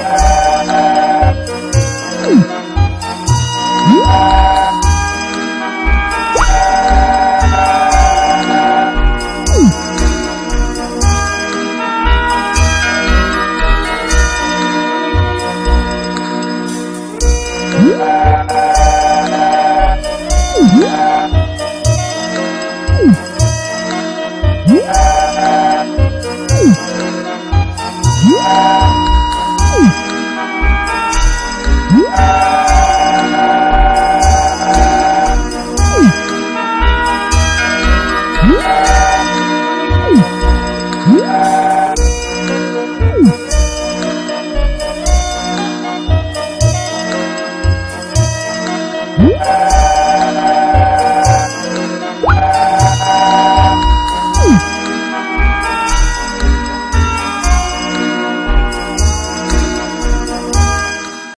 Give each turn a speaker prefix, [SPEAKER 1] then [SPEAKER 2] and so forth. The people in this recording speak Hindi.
[SPEAKER 1] Yeah. Mm-hmm.